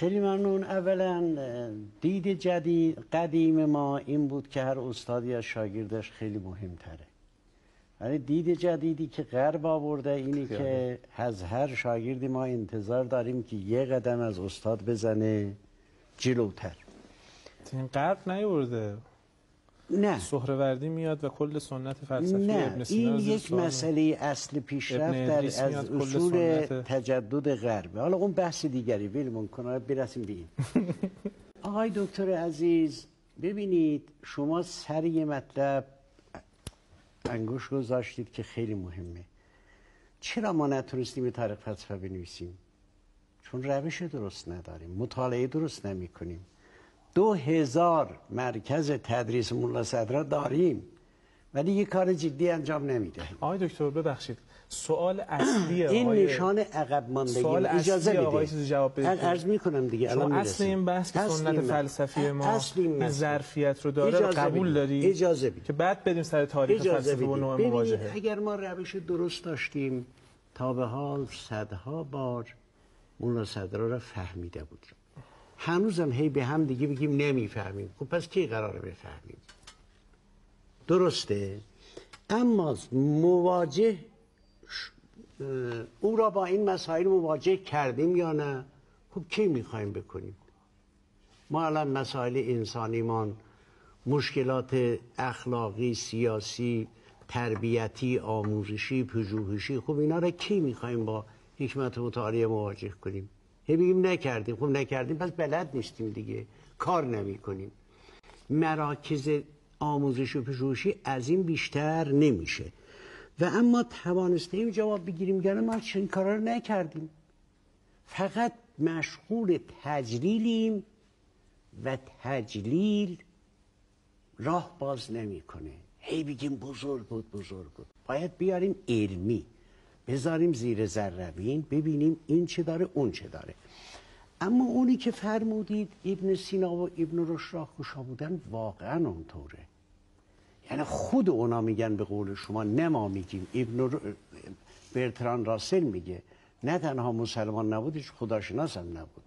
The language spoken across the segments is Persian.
خیلی ممنون. اولا دید جدید قدیم ما این بود که هر استادی از شاگردش خیلی مهمتره. ولی دید جدیدی که غرب آورده اینی که از هر شاگردی ما انتظار داریم که یه قدم از استاد بزنه جلوتر. این غرب نیورده. نه. سهروردی میاد و کل سنت فلسفی نه. ابن سینا این یک مسئله اصل پیشرفت در از اصول. تجدد غربه حالا اون بحث دیگری ولمون کنه برسیم به این. آقای دکتر عزیز ببینید شما سر یه مطلب انگوش گذاشتید که خیلی مهمه. چرا ما نتونستیم به تاریخ فلسفه بنویسیم؟ چون روش درست نداریم. مطالعه درست نمی کنیم دو هزار مرکز تدریس مولا صدرا داریم ولی یه کار جدی انجام نمیده آقای دکتر ببخشید سوال اصلی این آقای... نشان عقب ماندگی سوال اجازه بده آقای جواب بدید. عرض می‌کنم دیگه الان اصل. این بحث که سنت. فلسفی ما این. ظرفیت رو داره قبول بدید. داری اجازه بدید. که بعد بریم سر تاریخ فلسفه و بدید نوع مواجهه اگر ما روش درست داشتیم تا به حال صدها بار مولا صدرا را فهمیده بودیم هنوزم هی به هم دیگه بگیم نمی‌فهمیم. خب پس کی قراره بفهمیم؟ درسته. اما مواجه او را با این مسائل مواجه کردیم یا نه؟ خب کی می‌خوایم بکنیم؟ ما الان مسائل انسانیمان مشکلات اخلاقی سیاسی تربیتی آموزشی پژوهشی خب اینا را کی می‌خوایم با حکمت متعالی مواجه کنیم؟ هی بگیم نکردیم. خب نکردیم پس بلد نیستیم دیگه. کار نمی کنیم مراکز آموزش و پژوهشی از این بیشتر نمیشه. و اما توانستیم جواب بگیریم گرم ما چنین کارا رو نکردیم. فقط مشغول تجلیلیم و تجلیل راه باز نمی‌کنه. هی بگیم بزرگ بود بزرگ بود باید بیاریم علمی. بذاریم زیر ذربین ببینیم این چه داره اون چه داره. اما اونی که فرمودید ابن سینا و ابن رشد راه گشا بودن واقعا اونطوره. یعنی خود اونا میگن به قول شما نه ما میگیم. ابن ر... برتران راسل میگه. نه تنها مسلمان نبودش خداشناس هم نبود.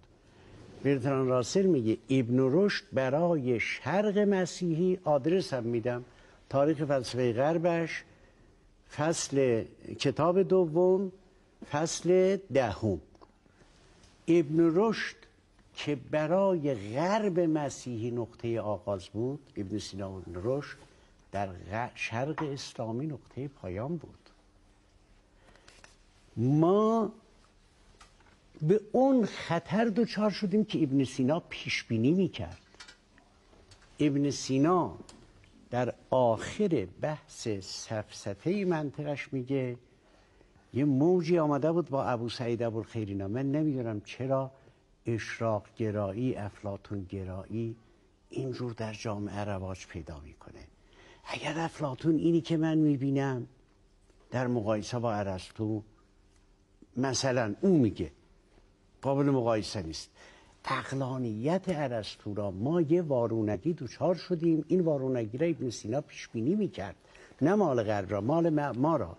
برتران راسل میگه ابن رشد برای شرق مسیحی آدرس هم میدم. تاریخ فلسفه غربش فصل کتاب دوم فصل دهم. ابن رشد که برای غرب مسیحی نقطه آغاز بود ابن سینا ابن رشد در شرق اسلامی نقطه پایان بود. ما به اون خطر دچار شدیم که ابن سینا پیش بینی می‌کرد. ابن سینا در آخر بحث سفسطه منطقش میگه یه موجی آمده بود با ابو سعید ابوالخیرینا من نمی‌دونم چرا اشراق گرایی افلاتون گرایی اینجور در جامعه رواج پیدا می‌کنه. اگر افلاتون اینی که من می‌بینم در مقایسه با ارسطو مثلا او میگه قابل مقایسه نیست. اقلانیت ارسطو را ما یه وارونگی دوچار شدیم. این وارونگی را ابن سینا پیش بینی می‌کرد. نه مال غرب را مال ما را.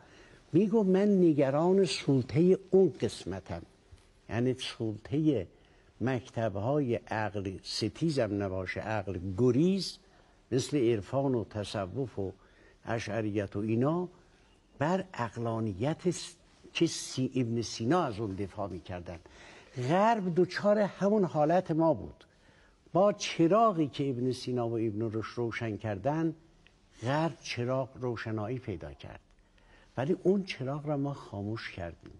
میگو من نگران سلطه اون قسمتم. یعنی سلطه مکتبهای عقل ستیزم نباشه عقل گریز مثل عرفان و تصوف و اشعریت و اینا بر اقلانیت که سی ابن سینا از اون دفاع می‌کردن. غرب دوچار همون حالت ما بود. با چراغی که ابن سینا و ابن رشد روشن کردن غرب چراغ روشنایی پیدا کرد. ولی اون چراغ را ما خاموش کردیم.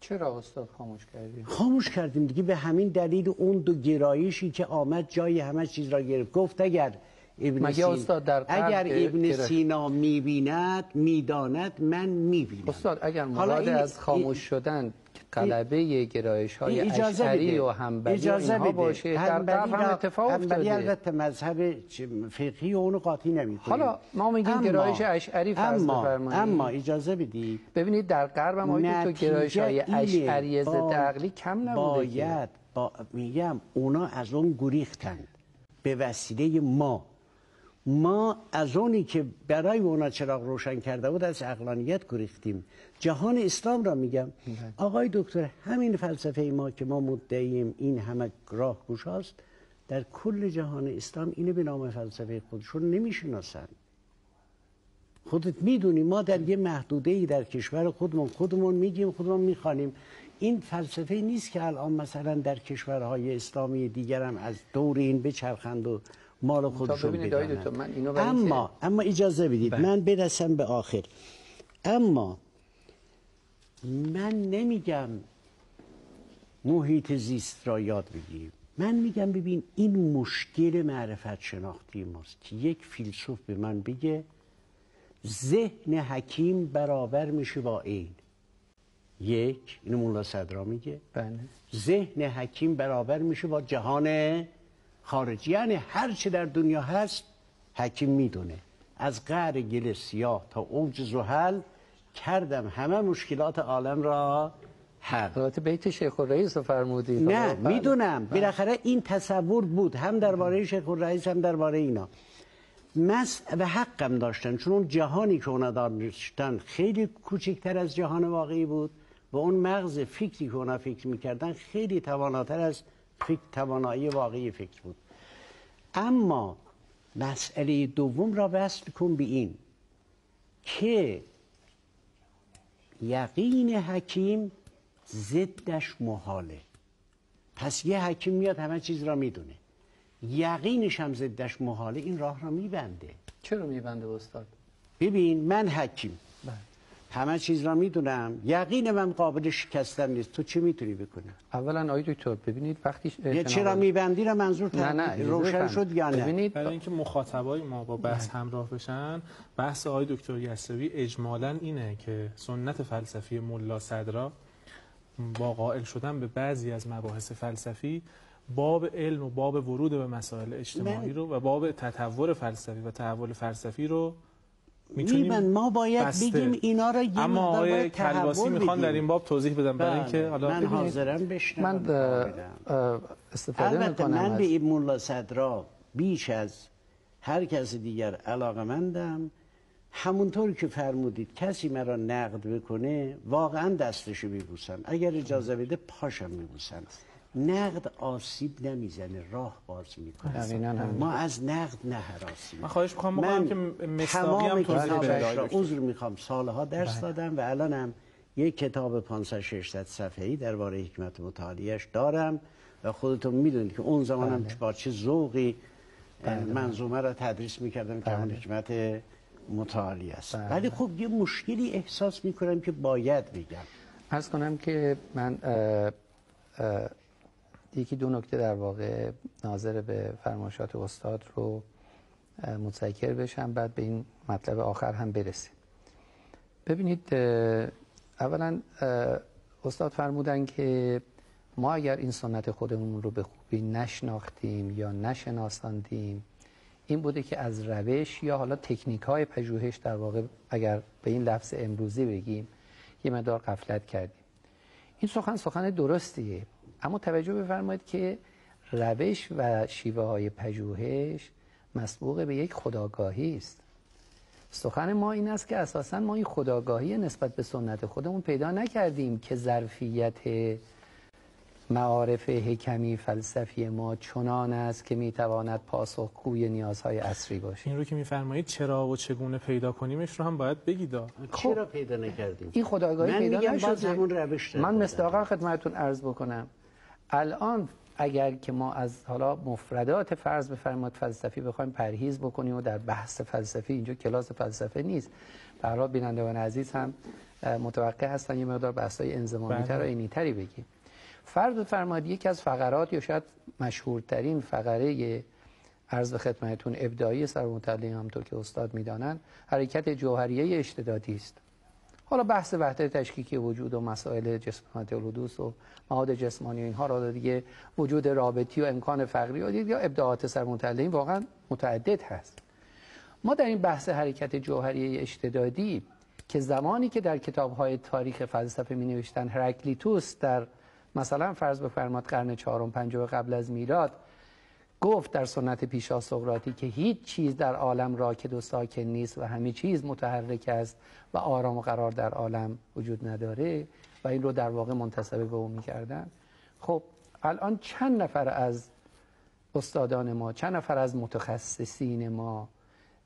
چرا استاد خاموش کردیم؟ خاموش کردیم دیگه. به همین دلیل اون دو گرایشی که آمد جای همه چیز را گرفت. گفت اگر ابن مگه سینا استاد در اگر ابن گرایش- سینا می‌بیند می‌داند من می‌بینم. استاد اگر مراد این- از خاموش شدن غلبه گرایش های اشعری. و همبلی اجازه اینها. باشه در غرب هم اتفاق افتاده البته مذهب فقهی و اونو قاطی نمی حالا ما میگیم گرایش اشعری فرض اما, بفرمایید. اما اجازه بدید ببینید در غرب هم آقای دکتر گرایش های. اشعری ضد با- عقلی کم نبوده. باید با میگم اونا از اون گریختند به وسیله ما ما از اونی که برای اونا چراغ روشن کرده بود از اقلانیت گریختیم. جهان اسلام را میگم. آقای دکتر همین فلسفه ما که ما مدعیم این همه راه گوشاست در کل جهان اسلام اینو به نام فلسفه خودشون نمی‌شناسن. خودت می‌دونی ما در یه محدوده ای در کشور خودمون خودمون میگیم خودمون می‌خوانیم. این فلسفه نیست که الان مثلا در کشورهای اسلامی دیگر هم از دور این بچرخند و مال خودشون ببینید آقای بدانند من اینو اما اما اجازه بدید. من برسم به آخر. اما من نمیگم محیط زیست را یاد بگیریم. من میگم ببین این مشکل معرفت شناختی ماست که یک فیلسوف به من بگه ذهن حکیم برابر میشه با این یک اینو مولا صدرا میگه. بله. ذهن حکیم برابر میشه با جهان خارجی یعنی هر چه در دنیا هست حکیم می‌دونه. از قعر گل سیاه تا اوج زحل کردم همه مشکلات عالم را حل. البته بیت شیخ الرئیس رو فرمودید. نه. می‌دونم. بالاخره این تصور بود. هم درباره شیخ الرئیس هم درباره اینا. مس و حقم داشتن چون اون جهانی که اونا داشتن خیلی کوچکتر از جهان واقعی بود و اون مغز فکری که اونا فکر می‌کردن خیلی تواناتر از فکر توانایی واقعی فکر بود. اما مسئله دوم را وصل کن به این که یقین حکیم ضدش محاله. پس یه حکیم میاد همه چیز را می‌دونه. یقینش هم ضدش محاله این راه را میبنده. چرا میبنده استاد؟ ببین من حکیم. همه چیز را می‌دونم یقین من قابل شکستن نیست تو چی می‌تونی بکنی اولا آقای دکتر ببینید وقتی یه جناب چرا میبندی را منظور نه نه روشن. شد یا نه ببینید برای اینکه مخاطبای ما با بحث بله. همراه بشن بحث آقای دکتر یسوی اجمالا اینه که سنت فلسفی ملا صدرا با قائل شدن به بعضی از مباحث فلسفی باب علم و باب ورود به مسائل اجتماعی رو و باب تطور فلسفی و تحول فلسفی رو می‌تونیم ما باید بسته. بگیم اینا را یه اما آقای باید کلباسی می‌خوان در. این باب توضیح بدم برای بله. اینکه حالا من حاضرم بشنوم من استفاده البته می‌کنم من به این مولا صدرا بیش از هر کس دیگر علاقه مندم همونطور که فرمودید کسی مرا نقد بکنه واقعا دستشو میبوسم اگر اجازه بده پاشم میبوسم نقد آسیب نمی‌زنه راه باز می‌کنه. ما از نقد نه هراسیم من خواهش می‌کنم بکنم که تمام کتابش را. عذر می‌خوام. سالها درس دادم و الانم یک کتاب 500 600 صفحه‌ای درباره حکمت متعالیش دارم و خودتون می‌دونید که اون زمانم با چه ذوقی منظومه را تدریس می‌کردم که اون حکمت متعالی است. ولی خب یه مشکلی احساس می‌کنم که باید بگم. ارز کنم که من اه، اه، یکی دو نکته در واقع ناظر به فرمایشات استاد رو متذکر بشم بعد به این مطلب آخر هم برسیم. ببینید اولا استاد فرمودن که ما اگر این سنت خودمون رو به خوبی نشناختیم یا نشناساندیم این بوده که از روش یا حالا تکنیک های پژوهش در واقع اگر به این لفظ امروزی بگیم یه مقدار غفلت کردیم. این سخن سخن درستیه. اما توجه بفرمایید که روش و شیوه های پژوهش مسبوق به یک خداگاهی است سخن ما این است که اساسا ما این خداگاهی نسبت به سنت خودمون پیدا نکردیم که ظرفیت معارف حکمی فلسفی ما چنان است که می‌تواند پاسخگوی نیازهای اصری باشه این رو که میفرمایید چرا و چگونه پیدا کنیمش رو هم باید بگید آ. چرا پیدا نکردیم این خداگاهی پیدا روش من. مستاقا خدمتتون عرض بکنم الان اگر که ما از حالا مفردات فرض بفرمایید فلسفی بخوایم پرهیز بکنیم و در بحث فلسفی اینجا کلاس فلسفه نیست. برای بینندگان عزیز هم متوقع هستن یه مقدار بحث‌های انضمامی تر و بله. اینی تری بگیم. فرض بفرمایید یکی از فقرات یا شاید مشهورترین فقره عرض به خدمتتون ابداعی سر متعلم همطور که استاد می‌دانند حرکت جوهریه اشتدادی است. حالا بحث وحدت تشکیکی وجود و مسائل جسمانت الحدوث و مواد جسمانی و اینها را دیگه. وجود رابطی و امکان فقری و یا ابداعات سرمتعلقین واقعا متعدد هست. ما در این بحث حرکت جوهری اشتدادی که زمانی که در کتاب‌های تاریخ فلسفه می نوشتن هرکلیتوس در مثلا فرض بفرماد قرن چهارم پنجم قبل از میلاد گفت در سنت پیشا سقراطی که هیچ چیز در عالم راکد و ساکن نیست و همه چیز متحرک است و آرام و قرار در عالم وجود نداره و این رو در واقع منتسب به او می‌کردن. خب الان چند نفر از استادان ما چند نفر از متخصصین ما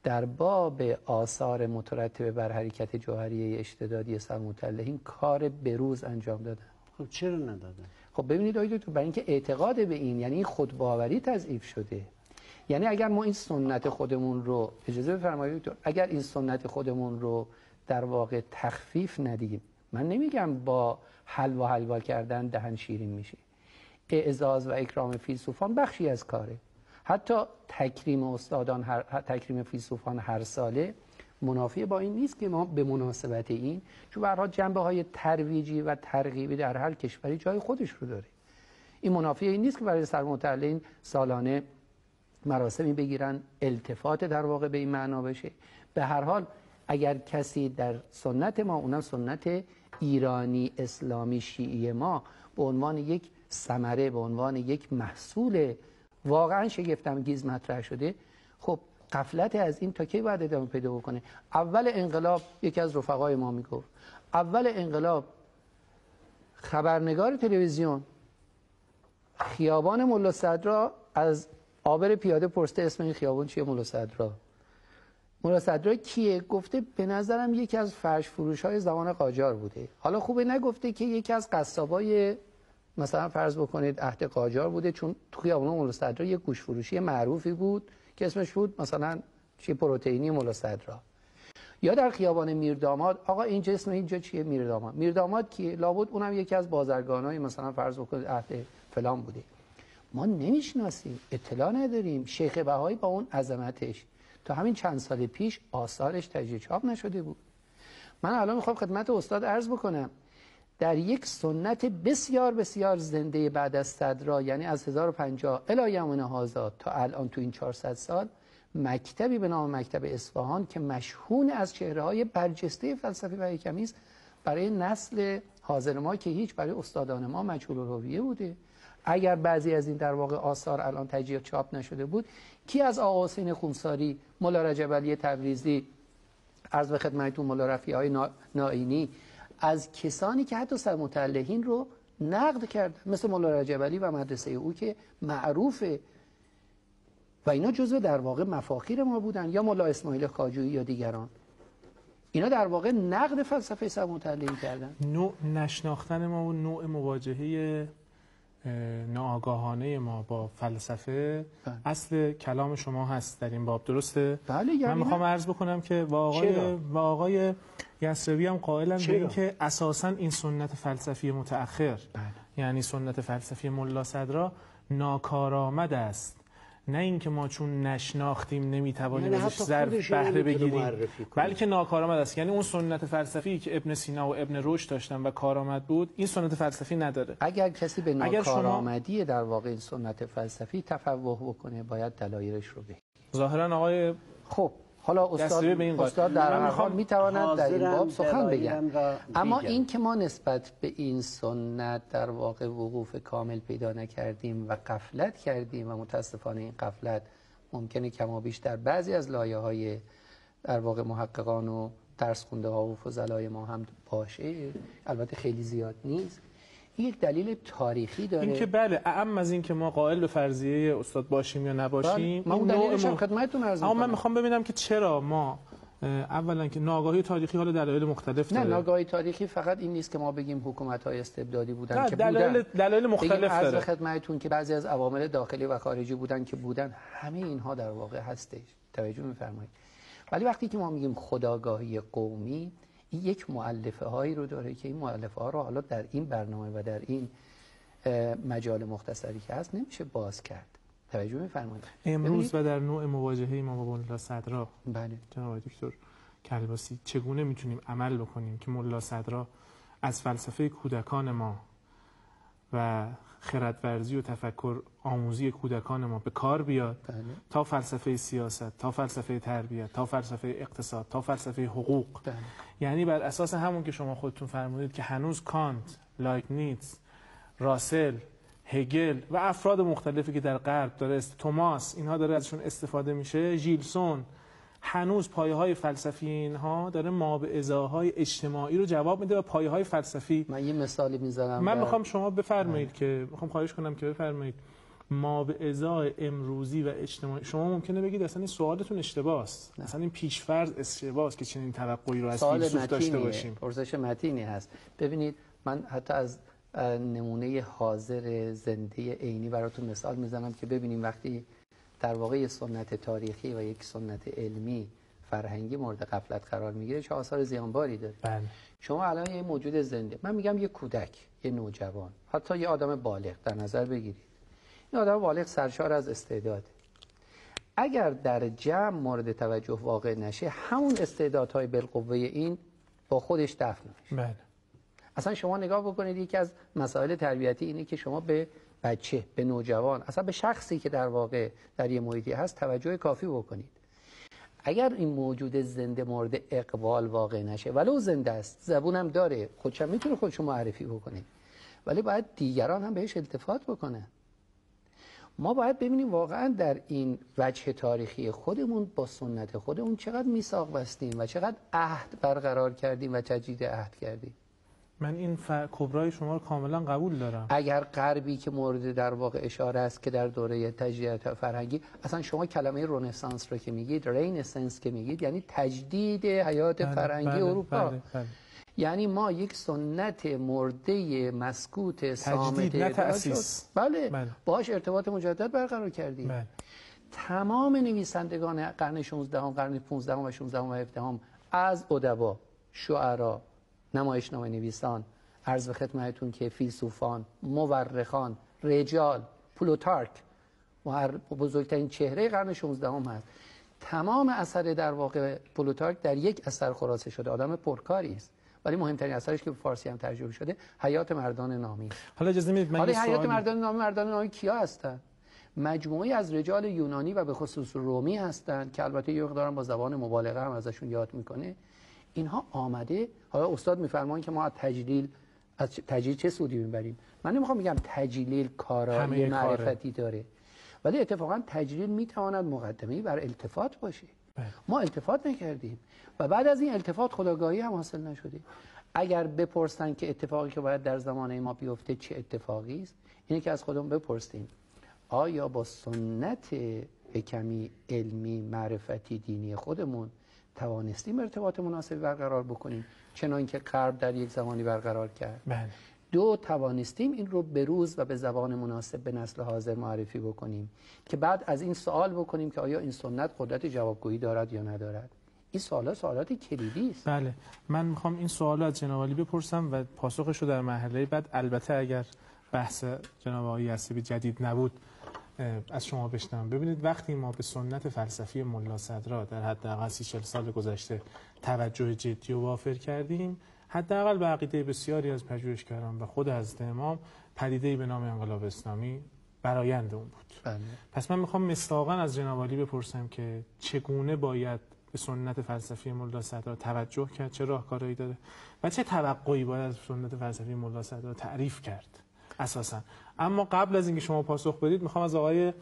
در باب آثار مترتب بر حرکت جوهری اشتدادی این کار بروز انجام دادن؟ خب چرا ندادن؟ خب ببینید آقای دکتر برای اینکه اعتقاد به این یعنی این خودباوری تضعیف شده. یعنی اگر ما این سنت خودمون رو اجازه بفرمایید دکتر اگر این سنت خودمون رو در واقع تخفیف ندیم من نمیگم با حلوا حلوا کردن دهن شیرین میشه. اعزاز و اکرام فیلسوفان بخشی از کاره. حتی تکریم استادان هر، تکریم فیلسوفان هر ساله منافی با این نیست که ما به مناسبت این چون برها جنبه های ترویجی و ترغیبی در هر کشوری جای خودش رو داره. این منافی این نیست که برای سرمتعلین سالانه مراسمی بگیرن التفات در واقع به این معنا بشه. به هر حال اگر کسی در سنت ما اونم سنت ایرانی اسلامی شیعی ما به عنوان یک ثمره به عنوان یک محصول واقعا شگفتانگیز مطرح شده خب قفلت از این تا کی باید ادامه پیدا بکنه؟ اول انقلاب یکی از رفقای ما می‌گفت. اول انقلاب خبرنگار تلویزیون خیابان ملا صدرا از آبر پیاده پرسته اسم این خیابان چیه ملا صدرا؟ ملا صدرا کیه؟ گفته به نظرم یکی از فرش فروش های زمان قاجار بوده. حالا خوبه نگفته که یکی از قصابای مثلا فرض بکنید عهد قاجار بوده چون تو خیابان مولا صدرا یه گوش فروشی معروفی بود. که اسمش بود مثلا چی پروتئینی مولا صدرا یا در خیابان میرداماد آقا اینجا اسم اینجا چیه میرداماد؟ میرداماد کیه؟ لابد اونم یکی از بازرگانای مثلا فرض بکنید عهد فلان بوده. ما نمی‌شناسیم اطلاع نداریم. شیخ بهایی با اون عظمتش تا همین چند سال پیش آثارش تجدید چاپ نشده بود. من الان می‌خوام خدمت استاد عرض بکنم. در یک سنت بسیار بسیار زنده بعد از صدرا یعنی از 1050 الی یوم هازا تا الان تو این 400 سال مکتبی به نام مکتب اصفهان که مشهون از چهره های برجسته فلسفی و حکمی است برای نسل حاضر ما که هیچ برای استادان ما مجهول الهویه بوده. اگر بعضی از این در واقع آثار الان تجیه چاپ نشده بود کی از آقا حسین خونساری مولا رجب علی تبریزی عرض به خدمتتون مولا رفیع های نائینی از کسانی که حتی سرمتعلهین رو نقد کرد مثل مولا رجب و مدرسه او که معروفه و اینا جزو در واقع مفاخیر ما بودن یا مولا اسماعیل خاجویی یا دیگران. اینا در واقع نقد فلسفه سرمتعلهین کردن. نوع نشناختن ما و نوع مواجهه ناآگاهانه ما با فلسفه بله. اصل کلام شما هست در این باب درسته؟ بله یعنی من می‌خوام عرض بکنم که و آقای و آقای یسروی هم قائلن به اینکه اساسا این سنت فلسفی متأخر بله. یعنی سنت فلسفی ملا صدرا ناکارآمد است. نه اینکه ما چون نشناختیم نمی‌توانیم یعنی ازش ظرف بهره بگیریم بلکه ناکارآمد است. یعنی اون سنت فلسفی که ابن سینا و ابن رشد داشتن و کارآمد بود این سنت فلسفی نداره. اگر کسی به ناکارآمدی شما... در واقع این سنت فلسفی تفوه بکنه باید دلایلش رو بگه. ظاهرا آقای خب حالا استاد, به این استاد در هر حال می‌تواند در این باب سخن بگن اما این که ما نسبت به این سنت در واقع وقوف کامل پیدا نکردیم و قفلت کردیم و متاسفانه این قفلت ممکنه کما بیش در بعضی از لایه های در واقع محققان و درس خونده ها و فضلای ما هم باشه. البته خیلی زیاد نیست. یک دلیل تاریخی داره. این که بله اعم از این که ما قائل به فرضیه استاد باشیم یا نباشیم بله. من اون دلیلش خدمتتون عرض اما من می‌خوام ببینم که چرا ما اولا که ناگاهی تاریخی حالا دلایل مختلف داره. نه ناگاهی تاریخی فقط این نیست که ما بگیم حکومت های استبدادی بودن نه که دلایل بودن. دلایل مختلف داره. خدمتتون که بعضی از عوامل داخلی و خارجی بودن که بودن همه اینها در واقع هستش. توجه میفرمایید. ولی وقتی که ما میگیم خداگاهی قومی یک معلفه هایی رو داره که این معلفه ها رو حالا در این برنامه و در این مجال مختصری که هست نمیشه باز کرد. توجه میفرمایید؟ امروز و در نوع مواجهه ما با ملا صدرا. بله. جناب دکتر کلباسی چگونه می‌تونیم عمل بکنیم که ملا صدرا از فلسفه کودکان ما و خردورزی و تفکر آموزی کودکان ما به کار بیاد بله. تا فلسفه سیاست تا فلسفه تربیت تا فلسفه اقتصاد تا فلسفه حقوق بله. یعنی بر اساس همون که شما خودتون فرمودید که هنوز کانت لایک نیتز راسل هگل و افراد مختلفی که در غرب داره است توماس اینها داره ازشون استفاده میشه ژیلسون هنوز پایه های فلسفی اینها داره ما به ازاهای اجتماعی رو جواب میده و پایه های فلسفی من یه مثالی می‌زنم من می‌خوام شما بفرمایید که می‌خوام خواهش کنم که بفرمایید. ما به ازای امروزی و اجتماعی شما ممکنه بگید اصلا این سوالتون اشتباه است. اصلا این پیشفرض اشتباه است که چنین توقعی رو از فیلسوف داشته باشیم. پرسش متینی هست. ببینید من حتی از نمونه حاضر زنده عینی براتون مثال می‌زنم که ببینیم وقتی در واقع یه سنت تاریخی و یک سنت علمی فرهنگی مورد غفلت قرار می‌گیره چه آثار زیانباری داره. بله. شما الان یه موجود زنده. من میگم یه کودک یه نوجوان حتی یه آدم بالغ در نظر بگیرید. این آدم بالغ سرشار از استعداد اگر در جمع مورد توجه واقع نشه همون استعدادهای بالقوه این با خودش دفن میشه بله. اصلا شما نگاه بکنید یکی از مسائل تربیتی اینه که شما به بچه به نوجوان. اصلا به شخصی که در واقع در یه محیطی هست توجه کافی بکنید. اگر این موجود زنده مورد اقبال واقع نشه ولو زنده است زبونم داره خودشم می‌تونه خودشو معرفی بکنه. ولی باید دیگران هم بهش التفات بکنن. ما باید ببینیم واقعا در این وجه تاریخی خودمون با سنت خودمون چقدر میثاق بستیم و چقدر عهد برقرار کردیم و تجدید عهد کردیم. من این ف... کبرای شما رو کاملا قبول دارم اگر غربی که مورد در واقع اشاره است که در دوره تجدید فرهنگی اصلا شما کلمه رنسانس رو که میگید renaissance که میگید یعنی تجدید حیات بله، فرهنگی بله، اروپا بله، بله. یعنی ما یک سنت مرده مسکوت صامت نه تأسیس. بله بله. باش ارتباط مجدد برقرار کردیم بله. تمام نویسندگان قرن 16 قرن 15 و 16 و 17 از ادبا شعرا نمایشنامه نویسان عرض به خدمتتون که فیلسوفان مورخان رجال پلوتارک بزرگترین چهره قرن 16 هم هست. تمام اثر در واقع پلوتارک در یک اثر خلاصه شده. آدم پرکاری است. ولی مهمترین اثرش که به فارسی هم ترجمه شده حیات مردان نامی. است. حالا اجازه می‌دید من حالا حیات مردان نامی مردان نامی کیا هستن؟ مجموعی از رجال یونانی و به خصوص رومی هستند که البته یه مقدارم با زبان مبالغه هم ازشون یاد می‌کنه. اینها آمده. حالا استاد میفرمان که ما از تجلیل از تجلیل چه سودی می‌بریم؟ من نمی‌خوام بگم تجلیل کارایی. معرفتی داره. ولی اتفاقا تجلیل می‌تواند مقدمه بر التفات باشه. بله. ما التفات نکردیم. و بعد از این التفات خداگاهی هم حاصل نشده. اگر بپرسن که اتفاقی که باید در زمانه ما بیفته چه اتفاقی است اینه که از خودمون بپرسیم. آیا با سنت به کمی علمی معرفتی دینی خودمون توانستیم ارتباط مناسبی برقرار بکنیم چنان که غرب در یک زمانی برقرار کرد. بله. دو توانستیم این رو به روز و به زبان مناسب به نسل حاضر معرفی بکنیم که بعد از این سوال بکنیم که آیا این سنت قدرت جوابگویی دارد یا ندارد. این سوالات سوالات کلیدی است. بله. من می‌خوام این سوال از جناب بپرسم و پاسخش رو در مرحله بعد. البته اگر بحث جناب آقای جدید نبود از شما بشنوم. ببینید وقتی ما به سنت فلسفی ملا صدرا در حداقل سی چل سال گذشته توجه جدی و وافر کردیم حداقل به عقیده بسیاری از پژوهشگران و خود حضرت امام پدیده‌ای به نام انقلاب اسلامی برآیند اون بود. بله. پس من می‌خوام مستاقا از جناب بپرسم که چگونه باید به سنت فلسفی ملا صدرا توجه کرد؟ چه راهکارهایی داره؟ و چه توقعی باید از سنت فلسفی ملا صدرا تعریف کرد؟ اساسا اما قبل از اینکه شما پاسخ بدید می‌خوام از آقای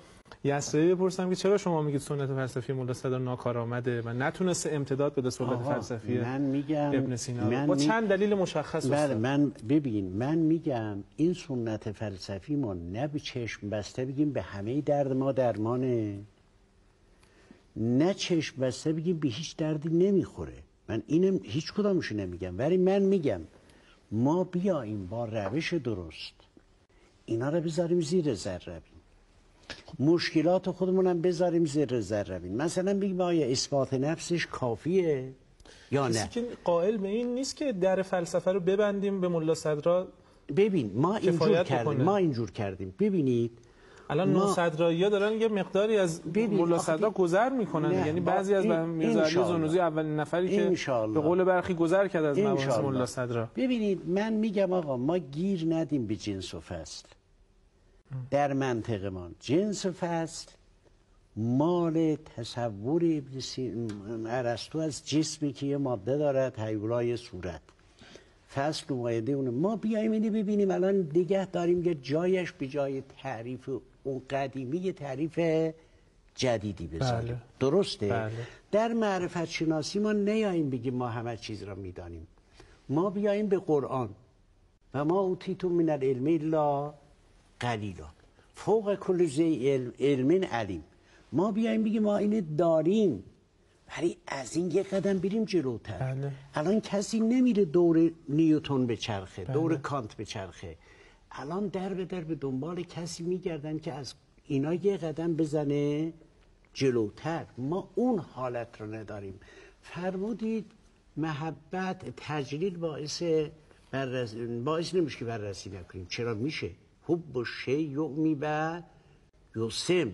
یسری بپرسم که چرا شما میگید سنت فلسفی ملا صدرا ناکارآمده و نتونسته امتداد بده سنت فلسفی من میگم ابن سینا. من با چند دلیل مشخص بله. من ببین من میگم این سنت فلسفی ما نه به چشم بسته بگیم به همه درد ما درمانه نه چشم بسته بگیم به هیچ دردی نمی‌خوره من اینم هیچ کدامشو نمیگم ولی من میگم ما بیاییم با روش درست اینا رو بذاریم زیر ذره مشکلات خودمونم بذاریم زیر ذره مثلا بگیم آیا اثبات نفسش کافیه یا کسی نه؟ که قائل به این نیست که در فلسفه رو ببندیم به ملا صدرا ببین ما اینجور کردیم. ما اینجور کردیم. ببینید الان ما- نوصدرایی ها دارن یه مقداری از ملا آخه صدرا گذر می‌کنن یعنی بعضی از میرزا. زنوزی اولین نفری که انشالله. به قول برخی گذر کرد از مباحث. ملا صدرا ببینید من میگم آقا ما گیر ندیم به جنس و فصل در منطقمان جنس و فصل مال تصور ارسطو از جسمی که یه ماده دارد هیولای صورت فصل نماینده اونه ما بیایم اینو ببینیم الان دیگه داریم یه جایش به جای تعریف اون قدیمی یه تعریف جدیدی بذاریم بله. درسته بله. در معرفت شناسی ما نیاییم بگیم ما همه چیز را می‌دانیم ما بیاییم به قرآن و ما اوتیتون من العلم الا قلیلا فوق کل علم علم علیم ما بیایم بگیم ما اینو داریم ولی از این یه قدم بریم جلوتر بله. الان کسی نمیره دور نیوتون به چرخه بله. دور کانت به چرخه الان در به در به دنبال کسی میگردن که از اینا یه قدم بزنه جلوتر. ما اون حالت رو نداریم. فرمودید محبت تجلیل باعث بررس... باعث نمیشه که بررسی نکنیم. چرا میشه؟ حب و شی یعمی و یوسم.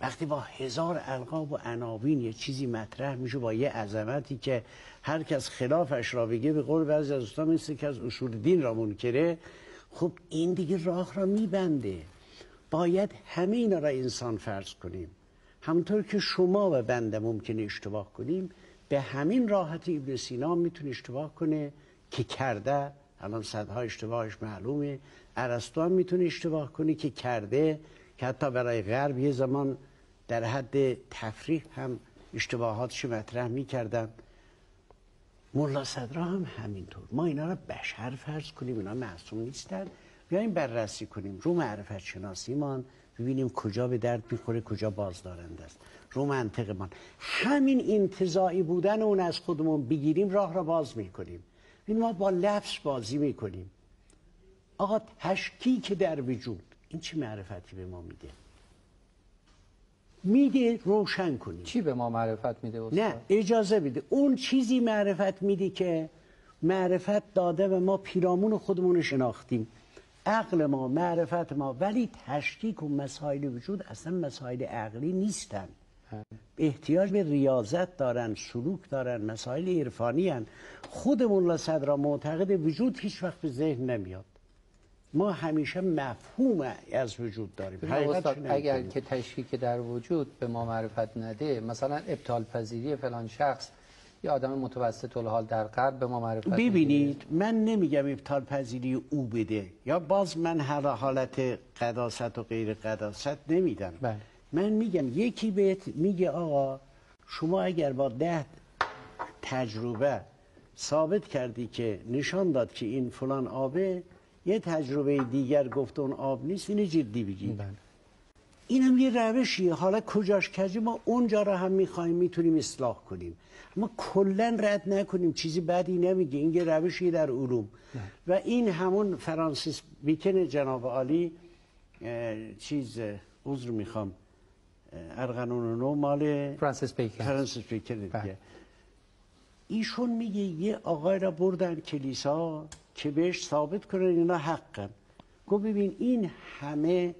وقتی با هزار القاب و عناوین یه چیزی مطرح میشه با یه عظمتی که هر کس خلافش را بگه به قول بعضی از دوستان مثل که از اصول دین را منکره خب این دیگه راه را میبنده. باید همه اینا را انسان فرض کنیم. همونطور که شما و بنده ممکنه اشتباه کنیم به همین راحت ابن سینا می‌تونه اشتباه کنه که کرده الان صدها اشتباهش معلومه. ارسطو هم می‌تونه اشتباه کنه که کرده که حتی برای غرب یه زمان در حد تفریح هم اشتباهاتش مطرح می‌کردن. ملا صدرا هم همینطور. ما اینا رو بشر فرض کنیم اینا معصوم نیستن. بیایم بررسی کنیم. رو معرفت شناسیمان ببینیم کجا به درد می‌خوره کجا بازدارنده است. رو منطقمان. همین انتظاعی بودن اون از خودمون بگیریم راه را باز می‌کنیم. این ما با لفظ بازی می‌کنیم. آقا تشکیک در وجود. این چه معرفتی به ما میده؟ میده روشن کنیم چی به ما معرفت میده استاد؟ نه اجازه بده. اون چیزی معرفت میدی که معرفت داده و ما پیرامون خودمون شناختیم. عقل ما معرفت ما ولی تشکیک و مسائل وجود اصلا مسائل عقلی نیستن. احتیاج به ریاضت دارن سلوک دارن مسائل عرفانی هن. خود ملا صدرا معتقد وجود هیچ وقت به ذهن نمیاد. ما همیشه مفهوم از وجود داریم. اگر که تشکیک در وجود به ما معرفت نده مثلا ابطال پذیری فلان شخص یا آدم متوسط الحال در غرب به ما معرفت. ببینید من نمیگم ابطال پذیری او بده یا باز من هر حالت قداست و غیر قداست نمیدم بله. من میگم یکی بهت میگه آقا شما اگر با ده تجربه ثابت کردی که نشان داد که این فلان آبه یه تجربه دیگر گفت اون آب نیست اینو جدی بگید. بله. اینم یه روشیه. حالا کجاش کجی؟ ما اونجا رو هم می‌خوایم می‌تونیم اصلاح کنیم. اما کلا رد نکنیم. چیزی بدی نمیگه. این یه روشیه در علوم. و این همون فرانسیس بیکن جناب عالی چیز عذر می‌خوام ارغنون نو مال فرانسیس بیکن. فرانسیس بیکن دیگه. بله. ایشون میگه یه آقای را بردن کلیسا که بهش ثابت کنن اینا حقن. گفت ببین این همه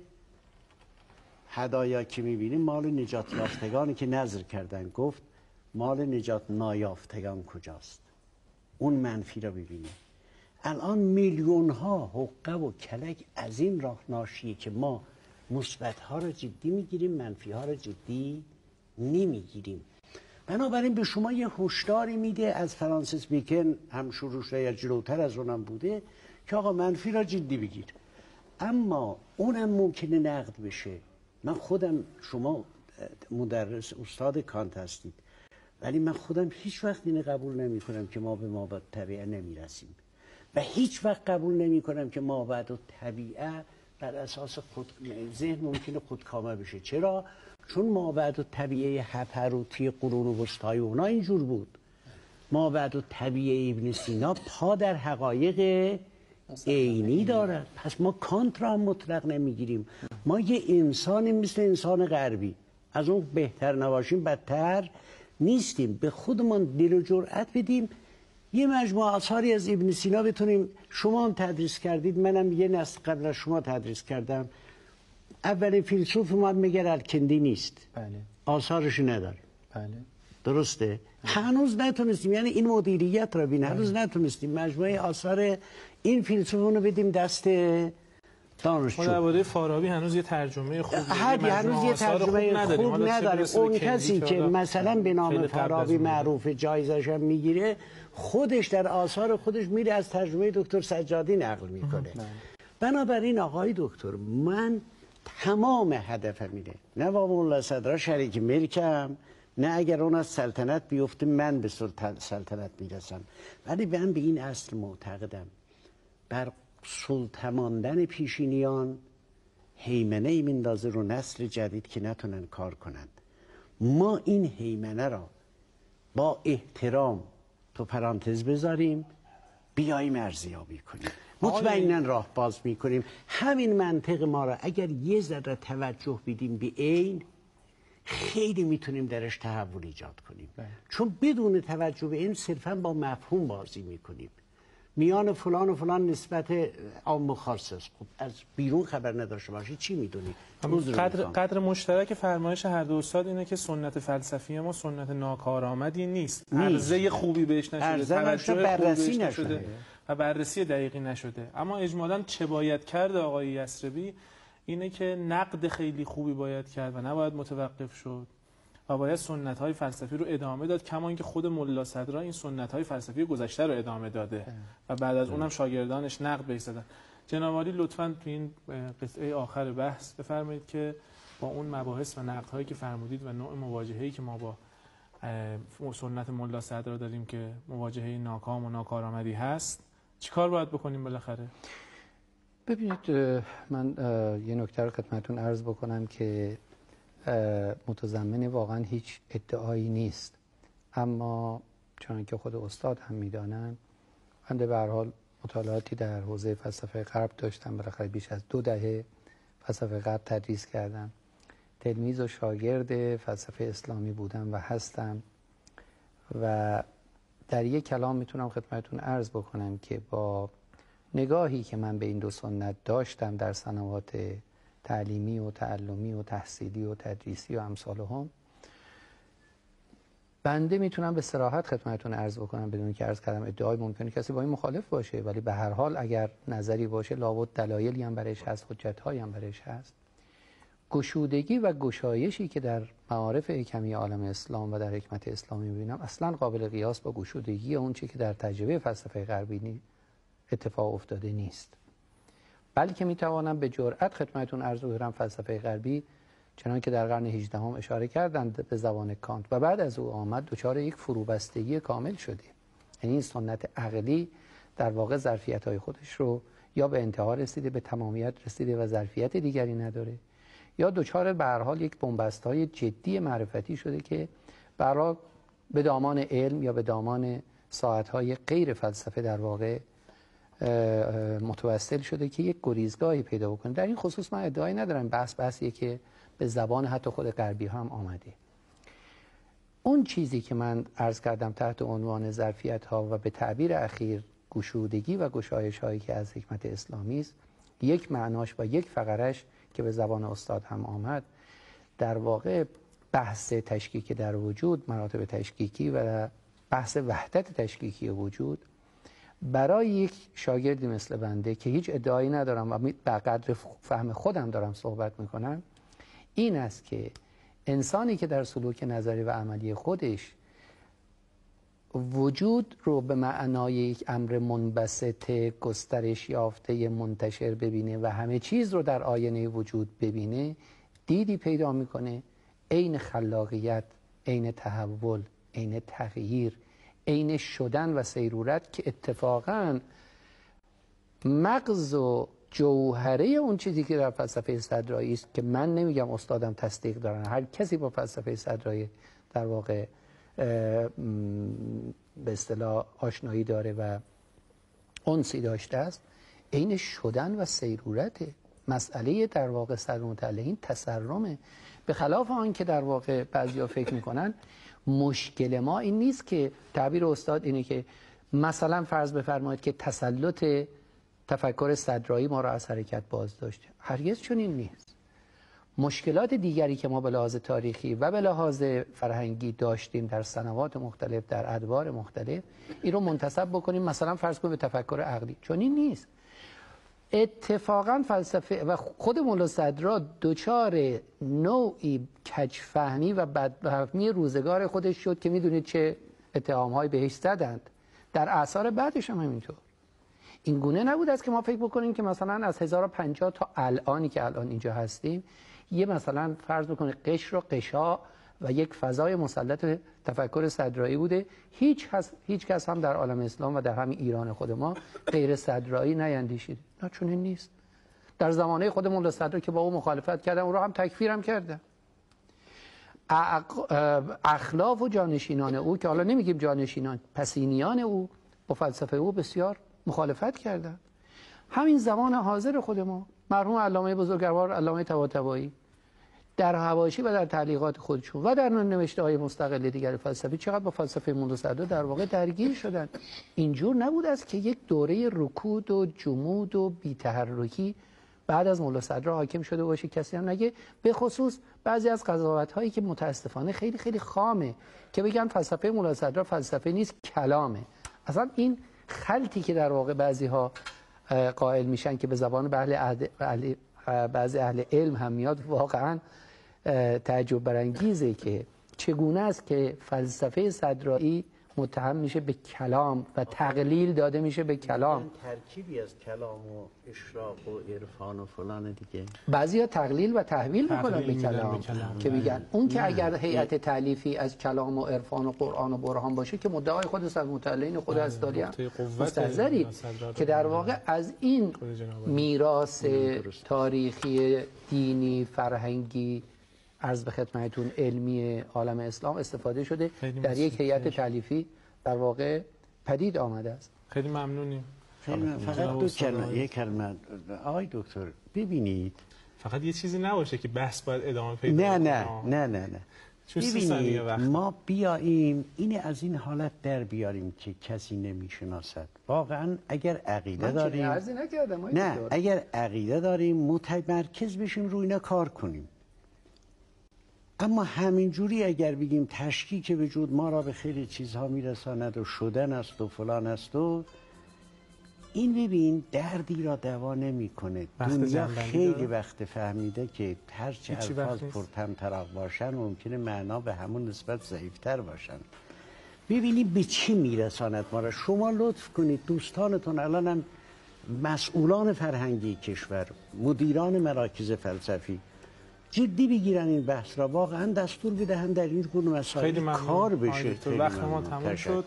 هدایا که می‌بینیم مال نجات یافتگانی که نظر کردن. گفت مال نجات نایافتگان کجاست؟ اون منفی را ببینیم الان میلیون ها حقه و کلک از این راه ناشیه که ما مثبت ها را جدی می‌گیریم منفی ها را جدی نمی‌گیریم. بنابراین به شما یه هشداری میده از فرانسیس بیکن هم شروع یا جلوتر از اونم بوده که آقا منفی را جدی بگیر. اما اونم ممکنه نقد بشه. من خودم شما مدرس استاد کانت هستید. ولی من خودم هیچ وقت اینو قبول نمی کنم که ما به ما بعد طبیعه نمی رسیم و هیچ وقت قبول نمی کنم که ما و طبیعه بر اساس خود ذهن ممکنه خودکامه بشه. چرا؟ چون ما بعد و طبیعه قرون وسطای اونا اینجور بود. ما بعد و طبیعه ابن سینا پا در حقایق عینی دارد. پس ما کانت را مطلق نمی‌گیریم. ما یه انسانی مثل انسان غربی. از اون بهتر نباشیم بدتر نیستیم. به خودمان دل و جرأت بدیم. یه مجموعه آثاری از ابن سینا بتونیم. شما هم تدریس کردید. منم یه نسل قبل شما تدریس کردم. اولین فیلسوف ما میگه الکندی نیست. بله. آثارش نداره. بله. درسته؟ هنوز نتونستیم. یعنی این مدیریت را بین هنوز نتونستیم. مجموعه آثار این فیلسوفون رو بدیم دست دانشجو. ما درباره فارابی هنوز یه ترجمه خوب هر هنوز یه ترجمه خوب نداریم. اون کسی که مثلا به نام فارابی معروف جایزش هم می‌گیره خودش در آثار خودش میره از ترجمه دکتر سجادی نقل می‌کنه. بنابراین آقای دکتر من تمام هدفم اینه نه با مولا صدرا شریک ملکم نه اگر اون از سلطنت بیفته من به سلطنت می‌رسم. ولی من به این اصل معتقدم. بر سلطماندن پیشینیان حیمنه ای میندازه رو نسل جدید که نتونن کار کنند. ما این حیمنه را با احترام تو پرانتز بذاریم بیاییم ارزیابی کنیم. مطمئنا راه باز می‌کنیم. همین منطق ما را اگر یه ذره توجه بیدیم به عین خیلی می‌تونیم درش تحول ایجاد کنیم. بله. چون بدون توجه به این صرفا با مفهوم بازی می‌کنیم. میان فلان و فلان نسبت عام و خاص است. خب از بیرون خبر نداشته باشی چی می‌دونی؟ قدر, قدر مشترک فرمایش هر دو استاد اینه که سنت فلسفی ما سنت ناکارآمدی نیست. عرضه خوبی بهش نشده توجه بررسی نشده. و بررسی دقیقی نشده. اما اجمالا چه باید کرد آقای یسربی اینه که نقد خیلی خوبی باید کرد و نباید متوقف شد و باید سنت های فلسفی رو ادامه داد کما اینکه خود ملا صدرا این سنت های فلسفی گذشته رو ادامه داده و بعد از اونم شاگردانش نقد بهش زدن جناب لطفا تو این قطعه آخر بحث بفرمایید که با اون مباحث و نقد هایی که فرمودید و نوع مواجهه‌ای که ما با سنت ملا صدرا داریم که مواجهه ناکام و ناکارآمدی هست چیکار باید بکنیم بالاخره؟ ببینید من یه نکته رو خدمتتون عرض بکنم که متضمن واقعا هیچ ادعایی نیست. اما چون که خود استاد هم می‌دانن بنده به حال مطالعاتی در حوزه فلسفه غرب داشتم. بالاخره بیش از دو دهه فلسفه غرب تدریس کردم. تلمیز و شاگرد فلسفه اسلامی بودم و هستم. و در یک کلام می‌تونم خدمتتون عرض بکنم که با نگاهی که من به این دو سنت داشتم در سنوات تعلیمی و تعلمی و تحصیلی و تدریسی و امثال هم بنده می‌تونم به سراحت خدمتتون عرض بکنم بدون که عرض کردم ادعای ممکنه کسی با این مخالف باشه ولی به هر حال اگر نظری باشه لابد دلایلی هم برش هست حجتهایی هم برش هست. گشودگی و گشایشی که در معارف کمی عالم اسلام و در حکمت اسلامی می‌بینم اصلا قابل قیاس با گشودگی اون چی که در تجربه فلسفه غربی اتفاق افتاده نیست. بلکه می‌توانم به جرأت خدمتون عرض کنم فلسفه غربی چنان که در قرن 18 هم اشاره کردند به زبان کانت و بعد از او آمد دچار یک فروبستگی کامل شده. یعنی این سنت عقلی در واقع ظرفیت های خودش رو یا به انتها رسیده به تمامیت رسیده و ظرفیت دیگری نداره. یا دچار به حال یک بنبست های جدی معرفتی شده که برای به دامان علم یا به دامان ساعت های غیر فلسفه در واقع متوسل شده که یک گریزگاهی پیدا بکنه. در این خصوص من ادعایی ندارم. بحث بحثیه که به زبان حتی خود غربی هم آمده. اون چیزی که من عرض کردم تحت عنوان ظرفیت ها و به تعبیر اخیر گشودگی و گشایش هایی که از حکمت اسلامی است یک معناش و یک فقرش که به زبان استاد هم آمد در واقع بحث تشکیکی در وجود مراتب تشکیکی و بحث وحدت تشکیکی وجود برای یک شاگردی مثل بنده که هیچ ادعایی ندارم و به قدر فهم خودم دارم صحبت می‌کنم این است که انسانی که در سلوک نظری و عملی خودش وجود رو به معنای یک امر منبسط گسترش یافته منتشر ببینه و همه چیز رو در آینه وجود ببینه دیدی پیدا می‌کنه. عین خلاقیت عین تحول عین تغییر عین شدن و سیرورت که اتفاقا مغز و جوهره اون چیزی که در فلسفه صدرایی است که من نمیگم استادم تصدیق دارن. هر کسی با فلسفه صدرایی در واقع به اصطلاح آشنایی داره و انسی داشته است. عین شدن و سیرورت مسئله در واقع سر این تسرمه. به خلاف آن که در واقع بعضیا فکر می‌کنن مشکل ما این نیست که تعبیر استاد اینه که مثلا فرض بفرمایید که تسلط تفکر صدرایی ما را از حرکت باز داشته هرگز چون این نیست. مشکلات دیگری که ما به لحاظ تاریخی و به لحاظ فرهنگی داشتیم در سنوات مختلف در ادوار مختلف این رو منتصب بکنیم. مثلا فرض کنیم به تفکر عقلی. چون این نیست. اتفاقا فلسفه و خود مولا صدرا دچار نوعی کجفهمی و بدفهمی روزگار خودش شد که می‌دونید چه اتهامهایی بهش زدند. در اثار بعدش هم همینطور. این گونه نبود است که ما فکر بکنیم که مثلا از 1050 تا الانی که الان اینجا هستیم یه مثلا فرض بکنید قشر و قشا و یک فضای مسلط تفکر صدرایی بوده. هیچ, هیچ کس هم در عالم اسلام و در همین ایران خود ما غیر صدرایی نیندیشید. نه چون نیست. در زمانه خود مولا صدر که با او مخالفت کردم او رو هم تکفیرم کردم اخلاف و جانشینان او که حالا نمیگیم جانشینان پسینیان او با فلسفه او بسیار مخالفت کردن. همین زمان حاضر خود ما مرحوم علامه بزرگوار علامه طباطبایی. در حواشی و در تعلیقات خودشون و در نوشته های مستقل دیگر فلسفی. چقدر با فلسفه مولانا در واقع درگیر شدن. اینجور نبود است که یک دوره رکود و جمود و بیتحرکی بعد از مولا صدرا حاکم شده باشه. کسی هم نگه. به خصوص بعضی از قضاوت هایی که متاسفانه خیلی خیلی خامه که بگن فلسفه مولا صدرا فلسفه نیست کلامه. اصلا این خلطی که در واقع بعضی ها قائل میشن که به زبان بعضی اهل علم هم میاد واقعا تعجب برانگیزه که چگونه است که فلسفه صدرایی متهم میشه به کلام و تقلیل داده میشه به کلام. ترکیبی از کلام و اشراق و عرفان و فلان دیگه. بعضی ها تقلیل و تحویل می‌کنن به کلام, که میگن. اون که اگر هیئت تعلیفی از کلام و عرفان و قرآن و برهان باشه که مدعای خود از متعلین خود از داری هم مستحضری که در واقع از این میراث تاریخی دینی فرهنگی عرض به خدمتتون علمی عالم اسلام استفاده شده در یک هیئت تعلیفی در واقع پدید آمده است. خیلی ممنونیم. فقط دو کلمه یک کلمه. آقای دکتر ببینید. فقط یه چیزی نباشه که بحث باید ادامه پیدا نه نه نه نه نه. ببینید ما بیاییم این از این حالت در بیاریم که کسی نمی‌شناسد. واقعا اگر عقیده داریم نه اگر عقیده داریم متمرکز بشیم روی اینا کار کنیم. اما همینجوری اگر بگیم تشکیک وجود ما را به خیلی چیزها میرساند و شدن است و فلان است و این ببین دردی را دوا نمی‌کنه. دنیا خیلی وقت فهمیده که هرچه الفاظ پرتم تراغ باشن ممکنه معنا به همون نسبت ضعیفتر باشن. ببینید به چی میرساند ما را؟ شما لطف کنید دوستانتون الان مسئولان فرهنگی کشور مدیران مراکز فلسفی جدی بگیرن این بحث را. واقعا دستور بدهن در این گونه مسائل. کار بشه خیلی وقت ما تموم شد.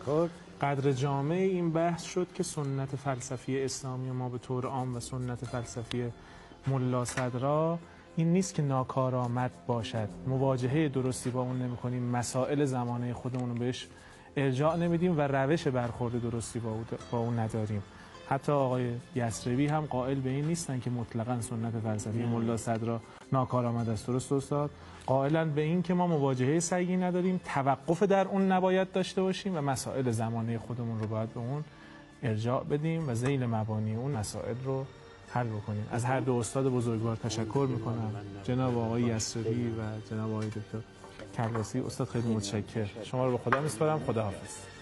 قدر جامع این بحث شد که سنت فلسفی اسلامی ما به طور عام و سنت فلسفی ملا صدرا این نیست که ناکارآمد باشد. مواجهه درستی با اون نمی‌کنیم. مسائل زمانه خودمون رو بهش ارجاع نمیدیم و روش برخورد درستی با اون نداریم. حتی آقای یسروی هم قائل به این نیستن که مطلقا سنت فلسفی ملا صدرا ناکارآمد است درست استاد. قائلا به این که ما مواجهه سعی نداریم توقف در اون نباید داشته باشیم و مسائل زمانه خودمون رو باید به اون ارجاع بدیم و زیل مبانی اون مسائل رو حل بکنیم. از هر دو استاد بزرگوار تشکر می‌کنم. جناب آقای یسروی و جناب آقای دکتر کرباسی استاد خیلی متشکر شما رو به خدا میسپارم. خدا حافظ